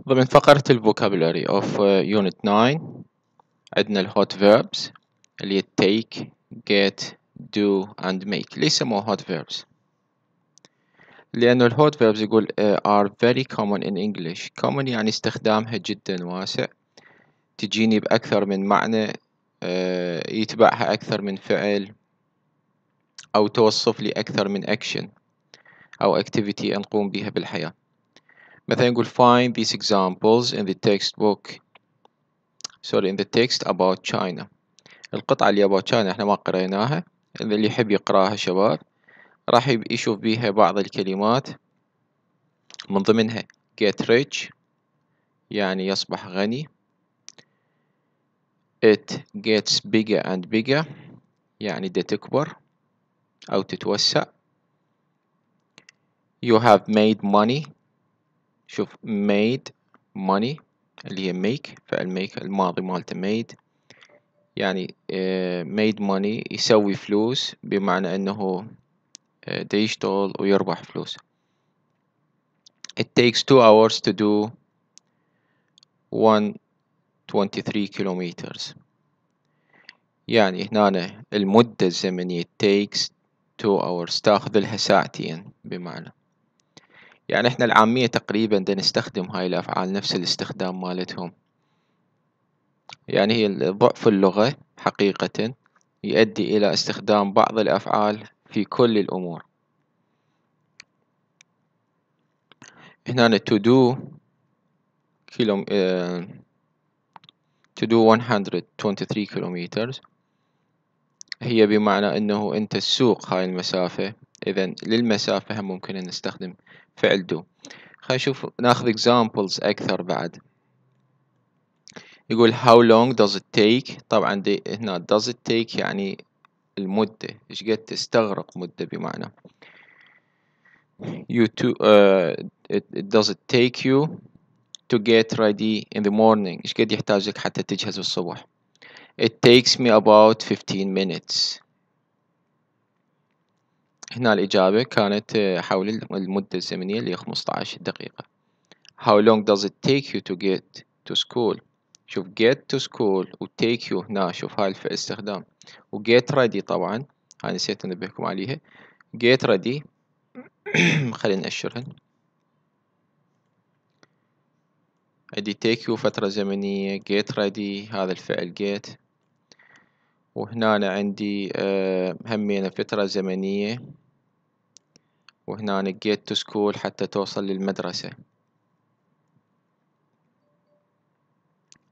ضمن فقرة ال vocabulary of uh, unit 9 عندنا ال hot verbs اللي take, get, do and make. ليش سموه hot verbs؟ لأنه ال hot verbs يقول uh, are very common in English. Common يعني استخدامها جدا واسع. تجيني بأكثر من معنى uh, يتبعها أكثر من فعل أو توصف لي أكثر من action أو activity نقوم بها بالحياة. مثلا نقول find these examples in the textbook sorry in the text about China القطعة اللي about China إحنا ما قريناها اللي يحب يقراها شباب راح يشوف بيها بعض الكلمات من ضمنها get rich يعني يصبح غني it gets bigger and bigger يعني دا تكبر أو تتوسع you have made money شوف made money اللي هي make فعل make الماضي مالته made. يعني uh, made money يسوي فلوس بمعنى إنه uh, دا يشتغل ويربح فلوس. It takes two hours to do 123 kilometers. يعني هنا المدة الزمنية takes two hours تأخذ لها ساعتين بمعنى. يعني إحنا العامية تقريبا دا نستخدم هاي الأفعال نفس الاستخدام مالتهم. يعني هي ضعف اللغة حقيقة يؤدي إلى استخدام بعض الأفعال في كل الأمور. هنا to do كيلو uh, to do 123 kilometers. هي بمعنى أنه أنت تسوق هاي المسافة. إذا للمسافة هم ممكن نستخدم فعل do خلينا نشوف ناخذ examples أكثر بعد يقول how long does it take طبعا دي هنا does it take يعني المدة إيش قد تستغرق مدة بمعنى you to uh, it, it does it take you to get ready in the morning إيش قد يحتاج لك حتى تجهز الصبح it takes me about 15 minutes هنا الإجابة كانت حول المدة الزمنية اللي هي 15 دقيقة. How long does it take you to get to school? شوف get to school و take you هنا شوف هاي الفعل استخدام. و get ready طبعا هاي نسيت أنبهكم عليها. get ready خلينا نأشرهن عندي take you فترة زمنية get ready هذا الفعل get. وهنا عندي همينة فترة زمنية. وهنا get to school حتى توصل للمدرسة.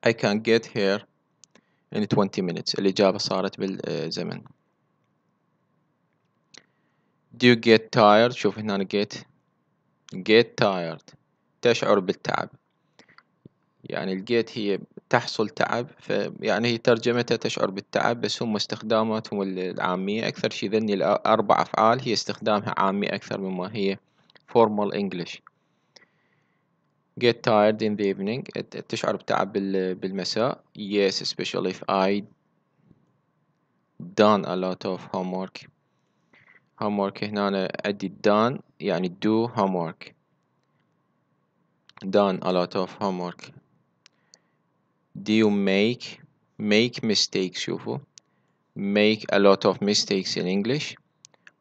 I can get here in 20 minutes. الإجابة صارت بالزمن. Do you get tired? شوف هنا get get tired. تشعر بالتعب. يعني الجيت هي تحصل تعب فيعني هي ترجمتها تشعر بالتعب بس هم استخداماتهم العامية. أكثر شي ذني الأربع أفعال هي استخدامها عامي أكثر مما هي formal English. Get tired in the evening. تشعر بتعب بالمساء. Yes especially if I done a lot of homework. Homework هنا عندي done يعني do homework. Done a lot of homework. Do you make make mistakes شوفوا make a lot of mistakes in English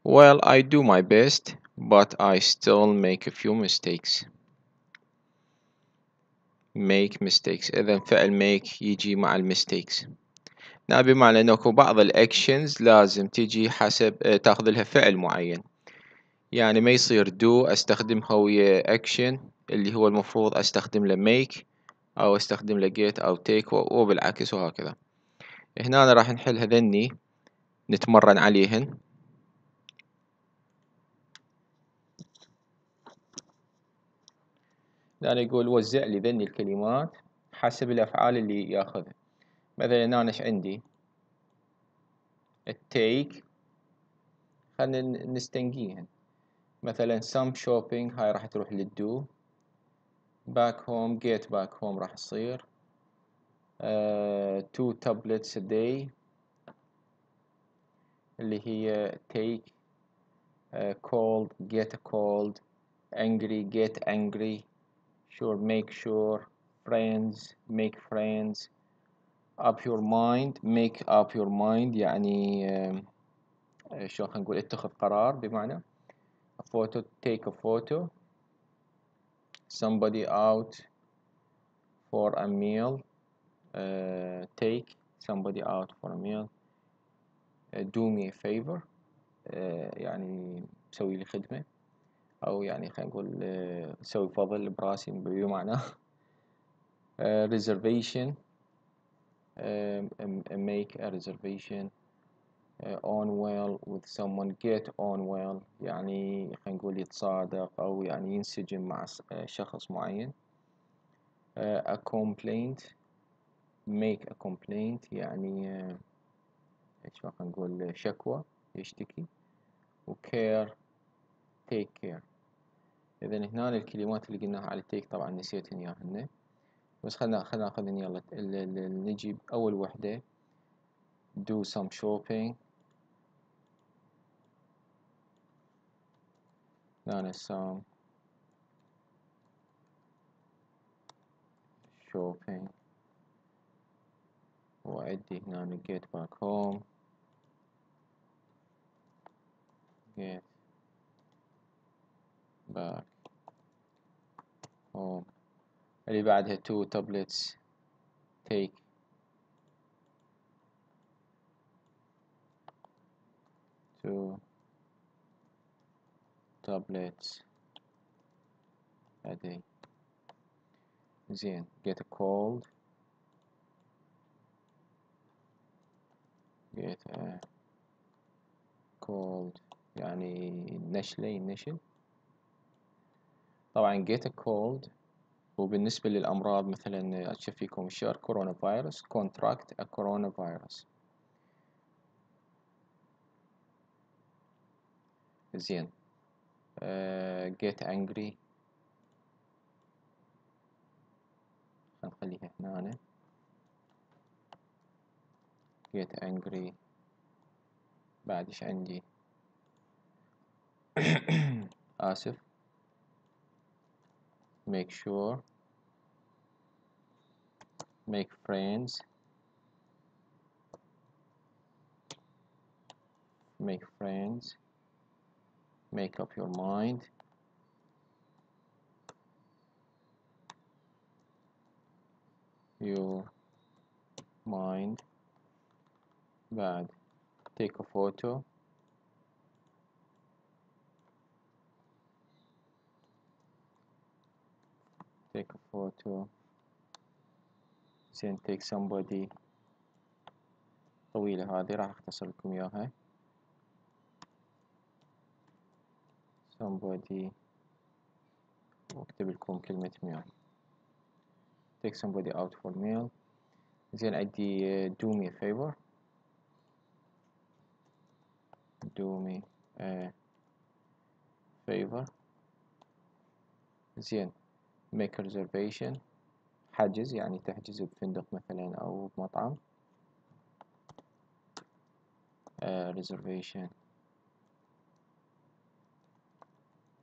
well I do my best but I still make a few mistakes make mistakes إذا فعل make يجي مع نعم بمعنى أنه بعض الأكشنز لازم تجي حسب تاخذ لها فعل معين يعني ما يصير do أستخدمها ويا action اللي هو المفروض أستخدم له make أستخدم له get أو take وبالعكس وهكذا. هنا أنا راح نحل هذني نتمرن عليهن. يعني يقول وزع لي ذني الكلمات حسب الأفعال اللي يأخذها. مثلا أنا إيش عندي؟ التيك. خلينا نستنقيهن. مثلا some shopping هاي راح تروح للدو. back home get back home راح تصير uh, two tablets a day اللي هي take uh, cold get a cold angry get angry sure make sure friends make friends up your mind make up your mind يعني آم، آه، شلون خلينا نقول اتخذ قرار بمعنى a photo take a photo somebody out for a meal uh, take somebody out for a meal uh, do me a favor uh, يعني سوي لي خدمة أو يعني خلينا نقول uh, سوي فضل براسي بمعنى uh, reservation um, um, make a reservation uh, on well with someone get on well يعني خلينا نقول يتصادق أو يعني ينسجم مع uh, شخص معين. Uh, a complaint make a complaint يعني uh, إيش خلينا نقول شكوى يشتكي. و care take care. إذا هنا الكلمات اللي قلناها على take طبعا نسيت إياهن بس خلنا خلنا ناخذ يلا نجيب أول وحدة. Do some shopping. هنا some shopping وعندي هنا get back home get back home اللي بعدها two tablets take two A day زين get a cold? Get a cold يعني نشلة ينشل. طبعا get a cold. وبالنسبة للأمراض مثلا أشوف فيكم الشعر كورونا فيروس contract a coronavirus. زين. get angry خلينا نخليها هنا get angry بعد ايش عندي آسف make sure make friends make friends make up your mind your mind بعد take a photo take a photo زين take somebody طويلة هذه راح اختصر لكم اياها somebody واكتب لكم كلمة meal take somebody out for meal زين عندي uh, do me a favor do me a favor زين make reservation حجز يعني تحجز بفندق مثلا أو بمطعم uh, reservation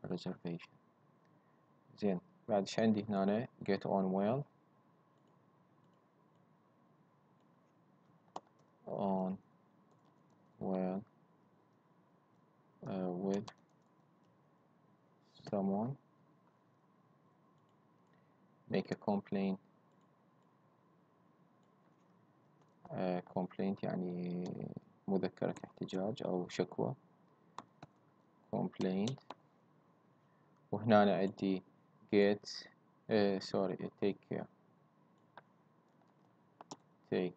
reservation زين بعد ايش عندي هنا get on well on well uh, with someone make a complaint uh, complaint يعني مذكرة احتجاج أو شكوى complaint وهنا أنا عندي get uh, sorry take care take